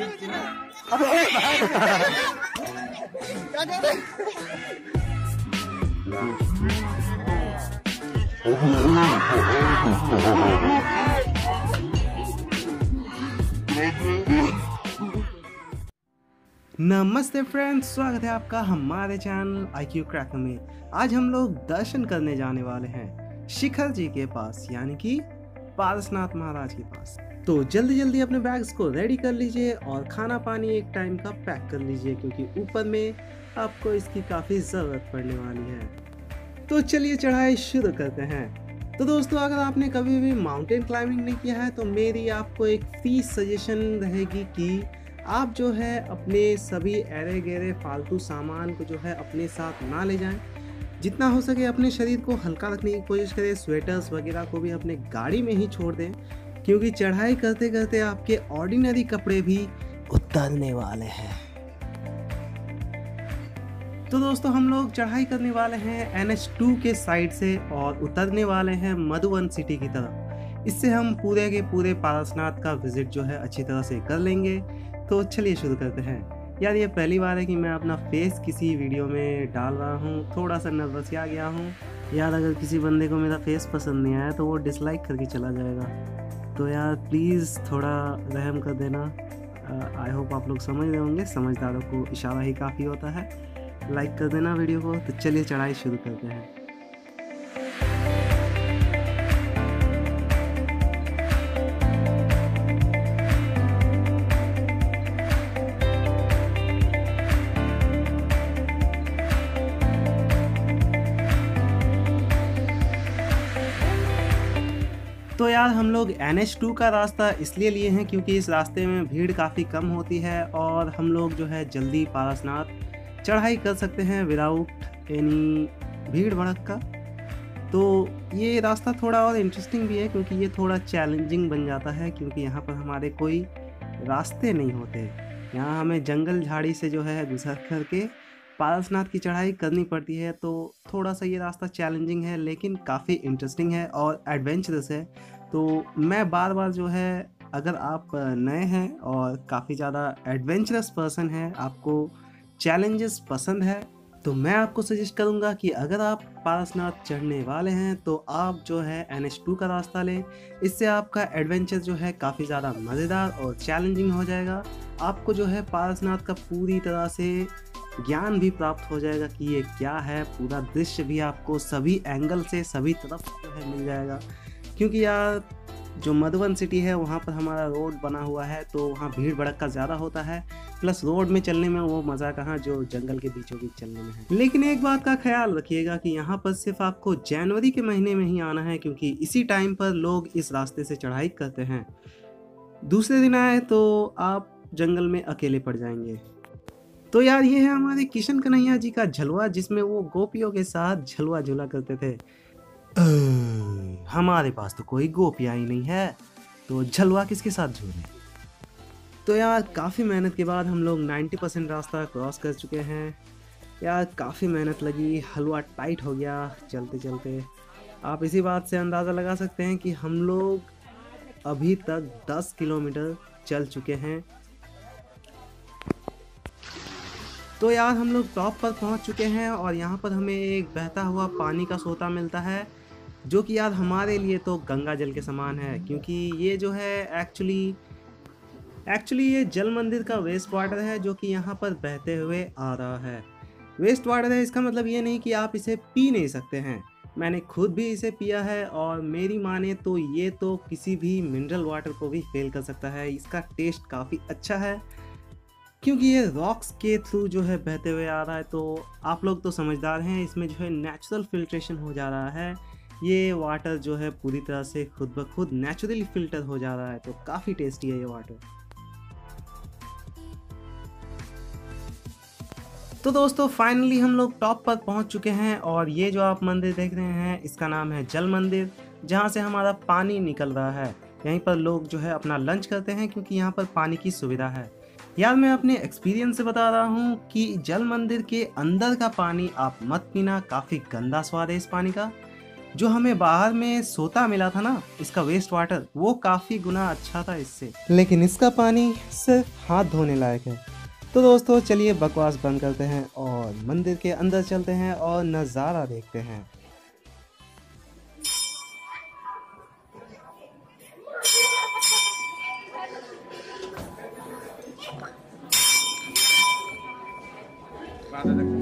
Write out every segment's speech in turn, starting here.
नमस्ते फ्रेंड्स, स्वागत है आपका हमारे चैनल आई क्यू क्रैक में। आज हम लोग दर्शन करने जाने वाले हैं शिखर जी के पास, यानी कि पारसनाथ महाराज के पास। तो जल्दी जल्दी अपने बैग्स को रेडी कर लीजिए और खाना पानी एक टाइम का पैक कर लीजिए क्योंकि ऊपर में आपको इसकी काफ़ी ज़रूरत पड़ने वाली है। तो चलिए चढ़ाई शुरू करते हैं। तो दोस्तों, अगर आपने कभी भी माउंटेन क्लाइंबिंग नहीं किया है तो मेरी आपको एक फ्री सजेशन रहेगी कि आप जो है अपने सभी एरे गेरे फालतू सामान को जो है अपने साथ ना ले जाएँ। जितना हो सके अपने शरीर को हल्का रखने की कोशिश करें। स्वेटर्स वगैरह को भी अपने गाड़ी में ही छोड़ दें। क्योंकि चढ़ाई करते करते आपके ऑर्डिनरी कपड़े भी उतरने वाले हैं। तो दोस्तों, हम लोग चढ़ाई करने वाले हैं एन एच टू के साइड से और उतरने वाले हैं मधुबन सिटी की तरफ़। इससे हम पूरे के पूरे पारसनाथ का विज़िट जो है अच्छी तरह से कर लेंगे। तो चलिए शुरू करते हैं। यार, ये पहली बार है कि मैं अपना फेस किसी वीडियो में डाल रहा हूँ। थोड़ा सा नर्वस आ गया हूँ। यार, अगर किसी बंदे को मेरा फेस पसंद नहीं आया तो वो डिसलाइक करके चला जाएगा। तो यार प्लीज़ थोड़ा रहम कर देना। आई होप आप लोग समझ रहे होंगे। समझदारों को इशारा ही काफ़ी होता है। लाइक कर देना वीडियो को। तो चलिए चढ़ाई शुरू करते हैं। लोग एन का रास्ता इसलिए लिए हैं क्योंकि इस रास्ते में भीड़ काफ़ी कम होती है और हम लोग जो है जल्दी पारसनाथ चढ़ाई कर सकते हैं विदाउट एनी भीड़ भड़क का तो ये रास्ता थोड़ा और इंटरेस्टिंग भी है क्योंकि ये थोड़ा चैलेंजिंग बन जाता है क्योंकि यहाँ पर हमारे कोई रास्ते नहीं होते। यहाँ हमें जंगल झाड़ी से जो है गुजर करके पारसनाथ की चढ़ाई करनी पड़ती है तो थोड़ा सा ये रास्ता चैलेंजिंग है, लेकिन काफ़ी इंटरेस्टिंग है और एडवेंचरस है। तो मैं बार बार जो है, अगर आप नए हैं और काफ़ी ज़्यादा एडवेंचरस पर्सन हैं, आपको चैलेंजेस पसंद है तो मैं आपको सजेस्ट करूँगा कि अगर आप पारसनाथ चढ़ने वाले हैं तो आप जो है एन एच टू का रास्ता लें। इससे आपका एडवेंचर जो है काफ़ी ज़्यादा मज़ेदार और चैलेंजिंग हो जाएगा। आपको जो है पारसनाथ का पूरी तरह से ज्ञान भी प्राप्त हो जाएगा कि ये क्या है। पूरा दृश्य भी आपको सभी एंगल से सभी तरफ़ जो है मिल जाएगा। क्योंकि यार, जो मधुबन सिटी है, वहाँ पर हमारा रोड बना हुआ है तो वहाँ भीड़ भड़क का ज़्यादा होता है। प्लस रोड में चलने में वो मज़ा कहाँ, जो जंगल के बीचों बीच चलने में है। लेकिन एक बात का ख्याल रखिएगा कि यहाँ पर सिर्फ़ आपको जनवरी के महीने में ही आना है, क्योंकि इसी टाइम पर लोग इस रास्ते से चढ़ाई करते हैं। दूसरे दिन आए तो आप जंगल में अकेले पड़ जाएँगे। तो यार, ये है हमारे किशन कन्हैया जी का झलवा जिसमें वो गोपियों के साथ झलवा झूला करते थे। हमारे पास तो कोई गोपियाँ ही नहीं है। तो झलवा किसके साथ झूले तो यार, काफ़ी मेहनत के बाद हम लोग 90 परसेंट रास्ता क्रॉस कर चुके हैं। यार, काफ़ी मेहनत लगी, हलवा टाइट हो गया चलते चलते आप इसी बात से अंदाज़ा लगा सकते हैं कि हम लोग अभी तक 10 किलोमीटर चल चुके हैं। तो यार, हम लोग टॉप पर पहुँच चुके हैं और यहाँ पर हमें एक बहता हुआ पानी का सोता मिलता है। जो कि यार हमारे लिए तो गंगा जल के समान है, क्योंकि ये जो है एक्चुअली एक्चुअली ये जल मंदिर का वेस्ट वाटर है, जो कि यहाँ पर बहते हुए आ रहा है। वेस्ट वाटर है, इसका मतलब ये नहीं कि आप इसे पी नहीं सकते हैं। मैंने खुद भी इसे पिया है और मेरी माने तो ये तो किसी भी मिनरल वाटर को भी फेल कर सकता है। इसका टेस्ट काफ़ी अच्छा है, क्योंकि ये रॉक्स के थ्रू जो है बहते हुए आ रहा है। तो आप लोग तो समझदार हैं, इसमें जो है नेचुरल फिल्ट्रेशन हो जा रहा है। ये वाटर जो है पूरी तरह से खुद ब खुद नेचुरली फ़िल्टर हो जा रहा है तो काफ़ी टेस्टी है ये वाटर तो दोस्तों फाइनली हम लोग टॉप पर पहुँच चुके हैं और ये जो आप मंदिर देख रहे हैं, इसका नाम है जल मंदिर, जहाँ से हमारा पानी निकल रहा है। यहीं पर लोग जो है अपना लंच करते हैं, क्योंकि यहाँ पर पानी की सुविधा है। यार, मैं अपने एक्सपीरियंस से बता रहा हूँ कि जल मंदिर के अंदर का पानी आप मत पीना, काफ़ी गंदा स्वाद है इस पानी का। जो हमें बाहर में सोता मिला था ना, इसका वेस्ट वाटर वो काफ़ी गुना अच्छा था इससे। लेकिन इसका पानी सिर्फ़ हाथ धोने लायक है। तो दोस्तों, चलिए बकवास बंद करते हैं और मंदिर के अंदर चलते हैं और नज़ारा देखते हैं। तो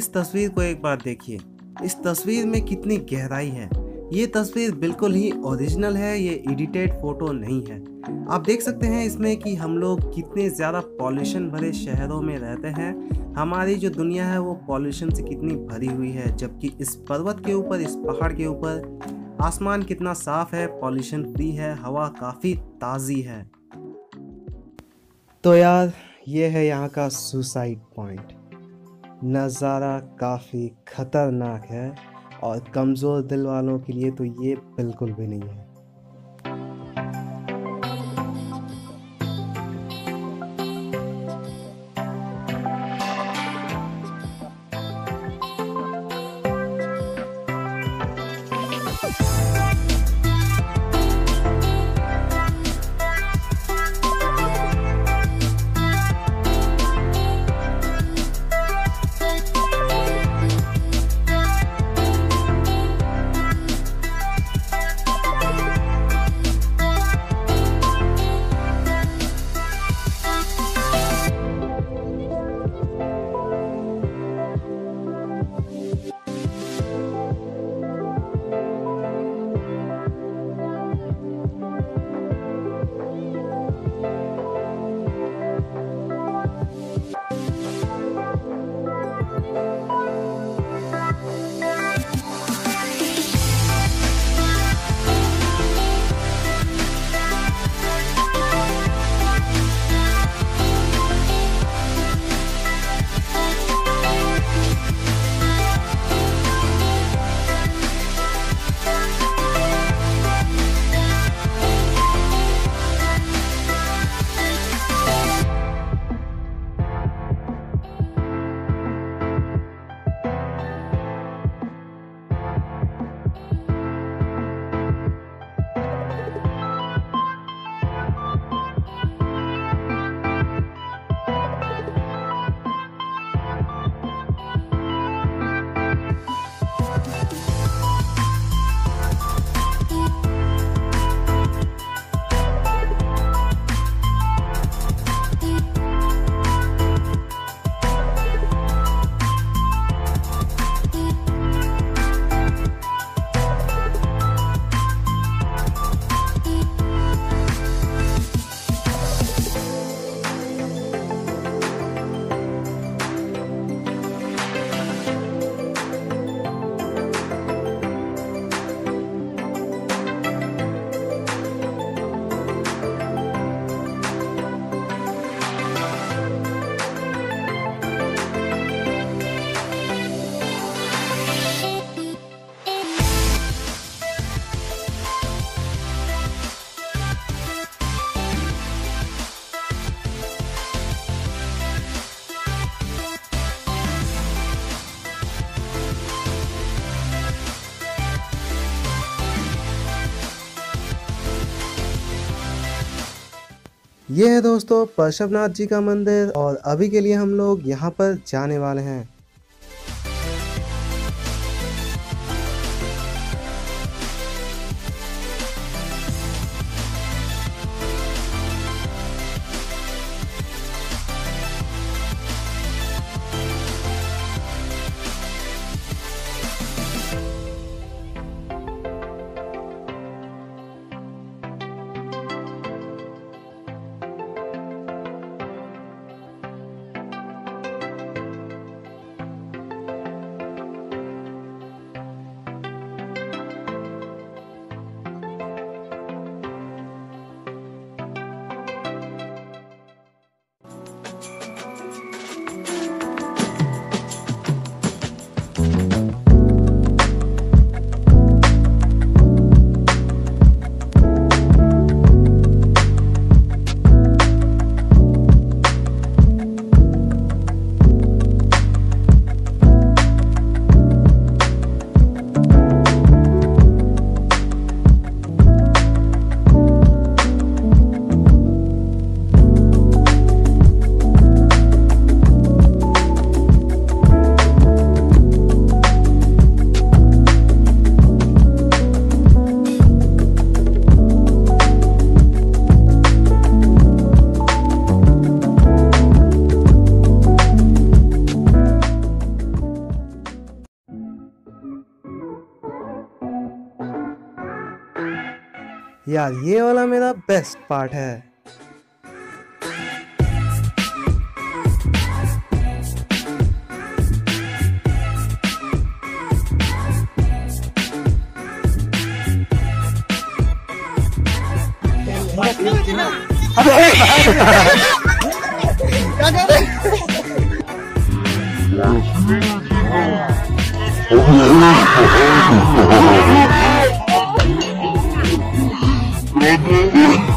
इस तस्वीर को एक बार देखिए। इस तस्वीर में कितनी गहराई है। ये तस्वीर बिल्कुल ही ओरिजिनल है, ये एडिटेड फ़ोटो नहीं है। आप देख सकते हैं इसमें कि हम लोग कितने ज़्यादा पॉल्यूशन भरे शहरों में रहते हैं। हमारी जो दुनिया है, वो पॉल्यूशन से कितनी भरी हुई है, जबकि इस पर्वत के ऊपर, इस पहाड़ के ऊपर आसमान कितना साफ़ है, पॉल्यूशन फ्री है, हवा काफ़ी ताज़ी है। तो यार, ये है यहाँ का सुसाइड पॉइंट। नज़ारा काफ़ी ख़तरनाक है और कमज़ोर दिल वालों के लिए तो ये बिल्कुल भी नहीं है। ये है दोस्तों पशवनाथ जी का मंदिर और अभी के लिए हम लोग यहाँ पर जाने वाले हैं। यार ये वाला मेरा बेस्ट पार्ट है। foda.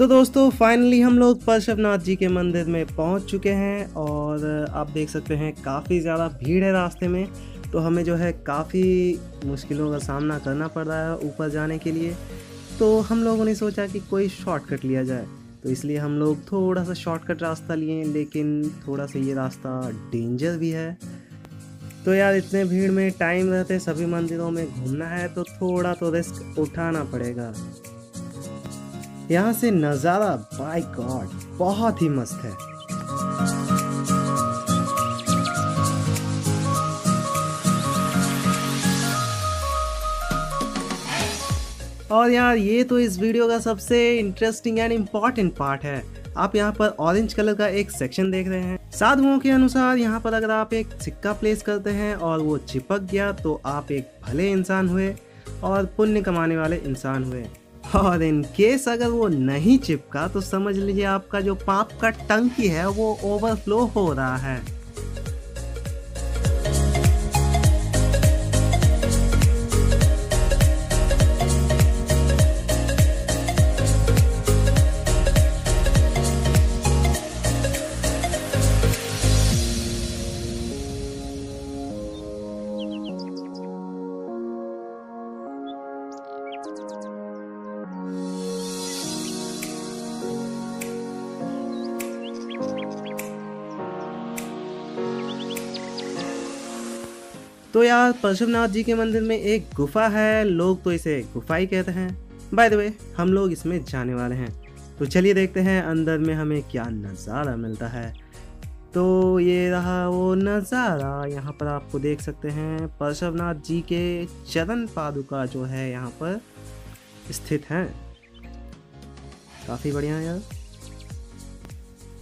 तो दोस्तों फाइनली हम लोग परशवनाथ जी के मंदिर में पहुँच चुके हैं और आप देख सकते हैं काफ़ी ज़्यादा भीड़ है रास्ते में। तो हमें जो है काफ़ी मुश्किलों का सामना करना पड़ रहा है ऊपर जाने के लिए। तो हम लोगों ने सोचा कि कोई शॉर्टकट लिया जाए। तो इसलिए हम लोग थोड़ा सा शॉर्टकट रास्ता लिए, लेकिन थोड़ा सा ये रास्ता डेंजर भी है। तो यार, इतने भीड़ में टाइम रहते, सभी मंदिरों में घूमना है तो थोड़ा तो रिस्क उठाना पड़ेगा। यहाँ से नज़ारा बाय गॉड बहुत ही मस्त है। और यार, ये तो इस वीडियो का सबसे इंटरेस्टिंग एंड इंपॉर्टेंट पार्ट है। आप यहाँ पर ऑरेंज कलर का एक सेक्शन देख रहे हैं। साधुओं के अनुसार यहाँ पर अगर आप एक सिक्का प्लेस करते हैं और वो चिपक गया तो आप एक भले इंसान हुए और पुण्य कमाने वाले इंसान हुए। और इन केस अगर वो नहीं चिपका तो समझ लीजिए आपका जो पाप का टंकी है, वो ओवरफ्लो हो रहा है। तो परशुनाथ जी के मंदिर में एक गुफा है। लोग तो इसे गुफा ही कहते हैं। बाय द वे हम लोग इसमें जाने वाले हैं। तो चलिए देखते हैं, अंदर में हमें क्या नज़ारा मिलता है। तो ये रहा वो नज़ारा। यहाँ पर आपको देख सकते हैं परशवनाथ जी के चरण पादुका जो है यहाँ पर स्थित हैं। काफ़ी बढ़िया यार।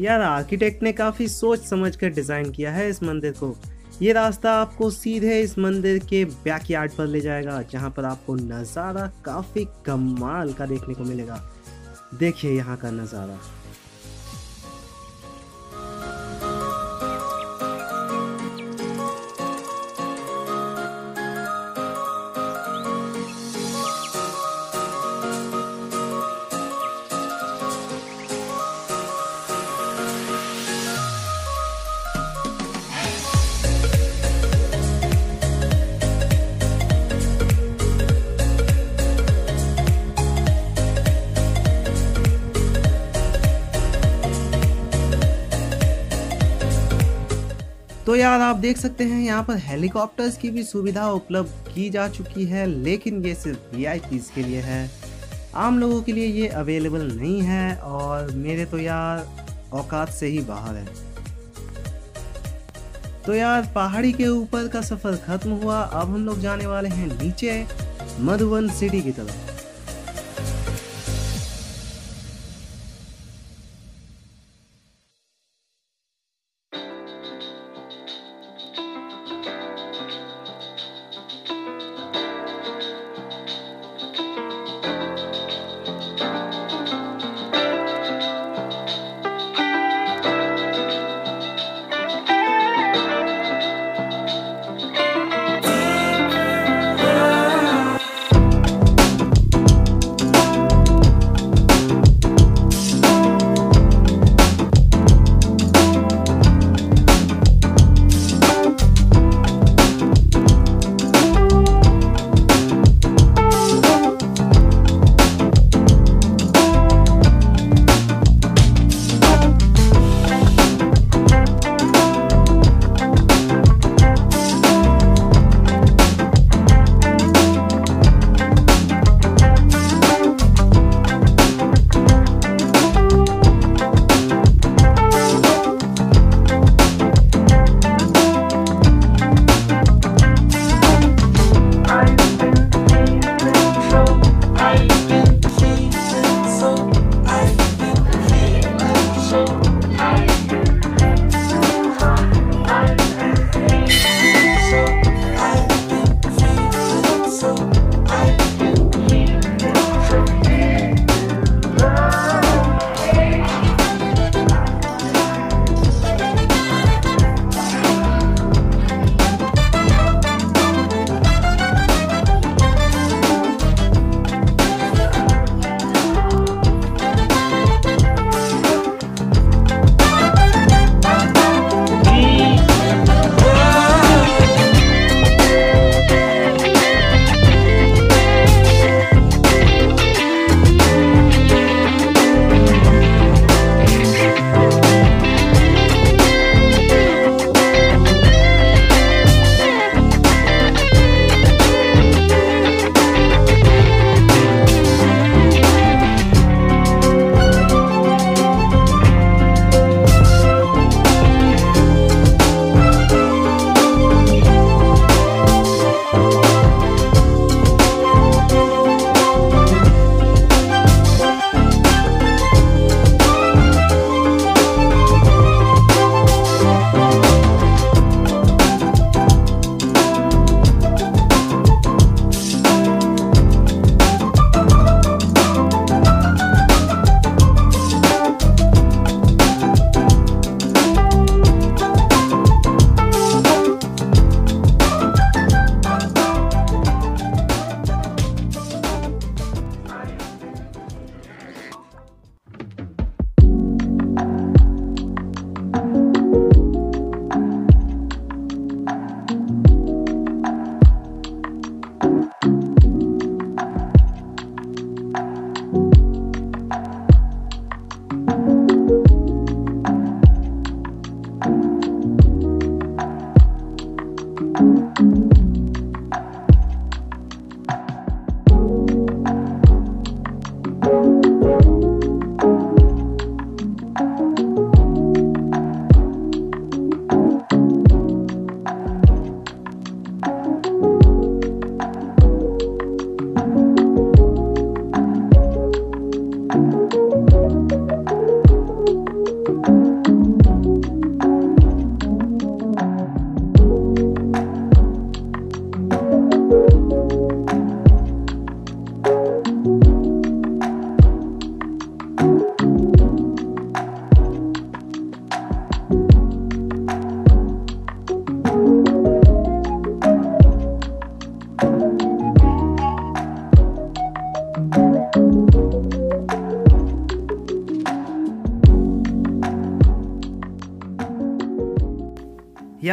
यार आर्किटेक्ट ने काफ़ी सोच समझ कर डिज़ाइन किया है इस मंदिर को। ये रास्ता आपको सीधे इस मंदिर के बैकयार्ड पर ले जाएगा, जहाँ पर आपको नज़ारा काफ़ी कमाल का देखने को मिलेगा। देखिए यहाँ का नज़ारा। यार आप देख सकते हैं यहाँ पर हेलीकॉप्टर्स की भी सुविधा उपलब्ध की जा चुकी है, लेकिन ये सिर्फ़ वी के लिए है। आम लोगों के लिए ये अवेलेबल नहीं है और मेरे तो यार औकात से ही बाहर है। तो यार, पहाड़ी के ऊपर का सफ़र ख़त्म हुआ, अब हम लोग जाने वाले हैं नीचे मधुबन सिटी की तरफ़।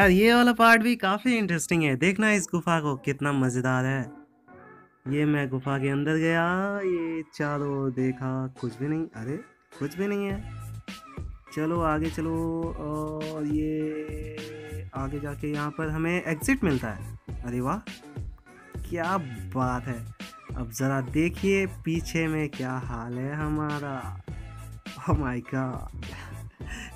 यार, ये वाला पार्ट भी काफ़ी इंटरेस्टिंग है। देखना इस गुफा को, कितना मज़ेदार है। ये मैं गुफा के अंदर गया, ये चारों देखा, कुछ भी नहीं। अरे, कुछ भी नहीं है। चलो, आगे चलो, और ये आगे जाके यहाँ पर हमें एग्ज़िट मिलता है। अरे वाह, क्या बात है। अब ज़रा देखिए पीछे में क्या हाल है हमारा। माय गॉड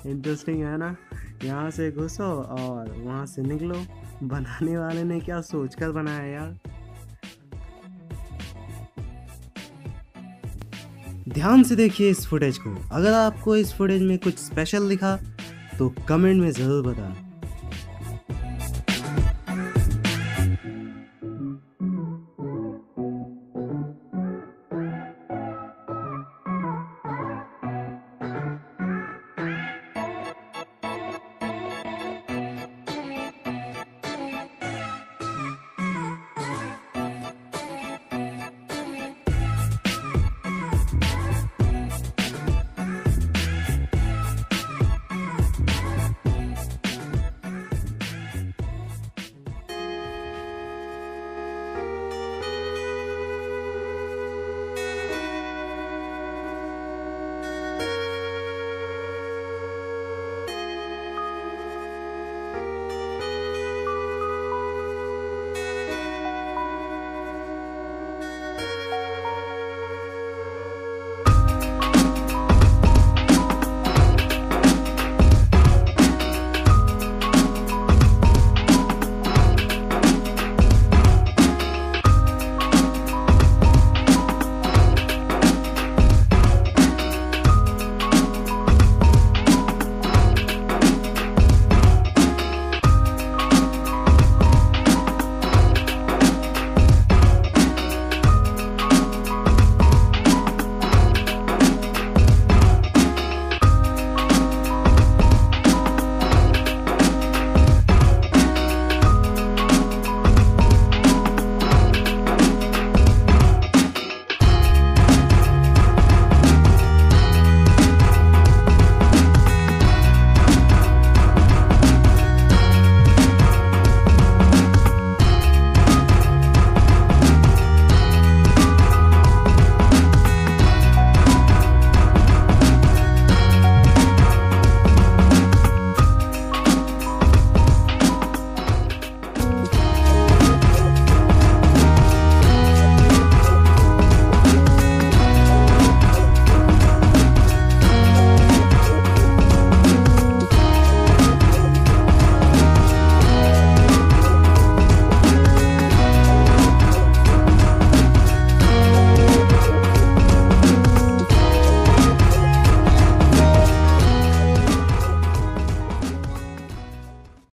इंटरेस्टिंग है ना? यहाँ से घुसो और वहाँ से निकलो। बनाने वाले ने क्या सोचकर बनाया यार? ध्यान से देखिए इस फुटेज को। अगर आपको इस फुटेज में कुछ स्पेशल दिखा तो कमेंट में ज़रूर बताना।